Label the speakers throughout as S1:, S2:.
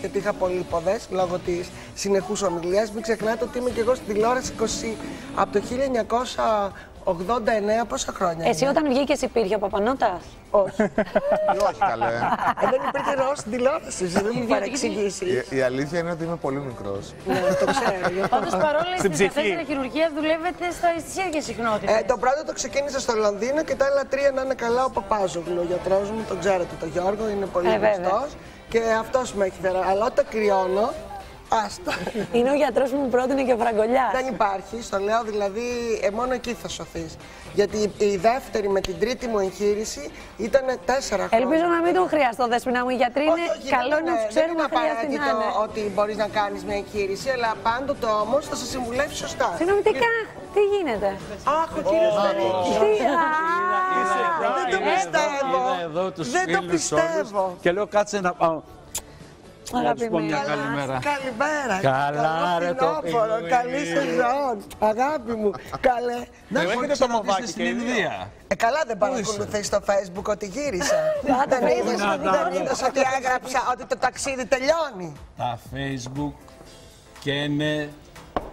S1: γιατί είχα πολύποδε λόγω της συνεχούς ομιλίας. Μην ξεχνάτε ότι είμαι και εγώ στην τηλεόραση 20, από το 1989, πόσα χρόνια.
S2: Εσύ
S1: είναι;
S2: όταν βγήκες υπήρχε ο Παπανότα.
S1: Όχι.
S3: Όχι καλέ.
S1: Ε, δεν υπήρχε ροό στην τηλεόραση, δεν μου παρεξηγήσει.
S3: Η, η αλήθεια είναι ότι είμαι πολύ μικρός.
S1: ναι, το ξέρω. γι' αυτό.
S4: Πάντως παρόλα
S5: Στην
S4: στην
S5: ψυχή.
S4: τέσσερα χειρουργία δουλεύετε στα στις ίδιες συχνότητες.
S1: Ε, το πρώτο το ξεκίνησα στο Λονδίνο και τα άλλα τρία να είναι καλά ο Παπάζογλου. Ο γιατρός μου, τον ξέρετε, τον Γιώργο, είναι πολύ
S2: Ε, βέβαια.
S1: γνωστός. Και αυτός με έχει φέρει. Αλλά όταν κρυώνω, άστα.
S2: Είναι ο γιατρός που μου πρότεινε και ο Φραγκολιάς.
S1: Δεν υπάρχει, στο λέω δηλαδή, ε, μόνο εκεί θα σωθείς. Γιατί η, η δεύτερη με την τρίτη μου εγχείρηση ήταν τέσσερα χρόνια.
S2: Ελπίζω να μην τον χρειαστώ, δέσποινα μου. Οι γιατροί είναι
S1: Όχι, όχι,
S2: καλό
S1: δεν
S2: να
S1: είναι-
S2: τους ξέρουμε
S1: Δεν είναι
S2: χρειάζεται να
S1: απαραίτητο
S2: είναι.
S1: ότι μπορείς να κάνεις μια εγχείρηση, αλλά πάντοτε όμως θα σε συμβουλεύσει σωστά.
S2: Συγγνώμη, τι, κα... τι γίνεται;
S1: Αχ, ο κύριος Βερίκη.
S2: Τι.
S1: Δεν το πιστεύω. Δεν το πιστεύω.
S5: Και λέω κάτσε να πάω. Να σου πω
S2: Αγαπημένη.
S5: μια καλημέρα.
S1: Καλημέρα.
S5: Καλά,
S1: Καλό
S5: ρε, το
S1: φθινόπωρο,
S5: πινουίνι.
S1: Καλή σεζόν. Αγάπη μου. Καλέ. Να σου πω
S5: Έχετε
S1: και
S5: το
S1: να
S5: μοβάκι
S1: ρωτήσεις
S5: στην Ινδία.
S1: Ε, καλά δεν παρακολουθείς στο facebook ότι γύρισα. δεν είδες, δεν είδες ότι έγραψα ότι το ταξίδι τελειώνει.
S5: Τα facebook και είναι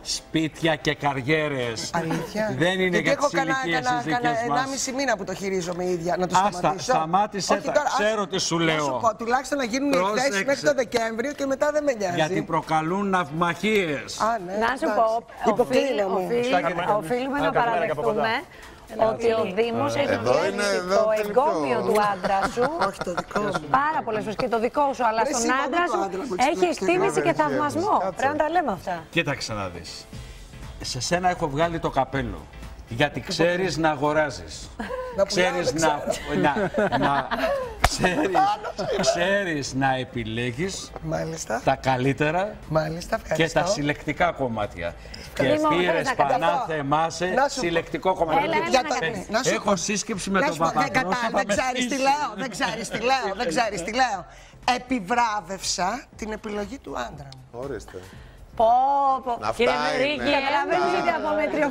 S5: σπίτια και καριέρες.
S1: Αλήθεια;
S5: Δεν είναι
S1: Γιατί
S5: για
S1: έχω
S5: τις
S1: κανένα-
S5: ηλικίες
S1: κανένα-
S5: τις
S1: κανένα
S5: δικές μας.
S1: ενάμιση μήνα που το χειρίζομαι η ίδια. Να το
S5: Άστα,
S1: σταματήσω.
S5: σταμάτησε
S1: Όχι,
S5: τα.
S1: τώρα,
S5: Ξέρω
S1: άστα.
S5: τι σου
S1: Να
S5: λέω.
S1: σου πω, τουλάχιστον να γίνουν οι εκθέσεις
S5: Πρόσεξε.
S1: μέχρι το Δεκέμβριο και μετά δεν με νοιάζει.
S5: Γιατί προκαλούν ναυμαχίες.
S1: Α, ναι,
S2: Να σου
S1: εντάξει.
S2: πω, οφείλ-
S1: Υποκλίνομαι.
S2: οφείλ- οφείλουμε να παραδεχτούμε ότι ο Δήμος έχει
S3: Εδώ είναι,
S2: κλέψει
S3: εδώ
S2: το
S3: θέλει
S2: εγκόμιο
S3: πιο-
S2: του άντρα σου.
S1: Όχι το δικό μου.
S2: Πάρα πολλές φορές και το δικό σου, αλλά
S1: Ρε,
S2: στον
S1: εσύ,
S2: άντρα
S1: μόνο το
S2: σου
S1: άντρα μου
S2: έχει
S1: εξυπνάς και
S2: εκτίμηση και
S3: εγώ.
S2: θαυμασμό.
S3: Κάτσε.
S2: Πρέπει να τα λέμε αυτά.
S5: Κοίταξε να δεις. Σε σένα έχω βγάλει το καπέλο. Γιατί ξέρεις να αγοράζεις.
S1: Να
S5: ξέρεις
S1: πουλάω,
S5: να, να, να, ξέρεις, ξέρεις να επιλέγεις
S1: Μάλιστα.
S5: τα καλύτερα
S1: Μάλιστα,
S5: και
S1: ευχαριστώ.
S5: τα συλλεκτικά κομμάτια. Και
S2: Δήμο,
S5: πήρες
S2: θέλεις να κάνεις
S5: πανά
S1: αυτό.
S5: θεμάσαι
S1: Να σου πω.
S5: συλλεκτικό κομμάτι.
S2: Έλα, έλα
S1: Για
S2: να
S1: το-
S2: κάνεις.
S1: να σου
S5: Έχω σύσκεψη με
S1: Να
S5: τον
S1: σου πω, δεν
S5: Παπαδρό.
S1: κατάλαβα, δεν ξέρεις τι λέω, δεν ξέρεις τι λέω, δεν ξέρεις τι λέω. Επιβράβευσα την επιλογή του άντρα μου.
S3: Ορίστε.
S2: Πω, πω.
S3: Αυτά
S4: Κύριε
S3: είναι.
S4: Μερίκη,
S2: Καταλαβαίνεις γιατί από μετριο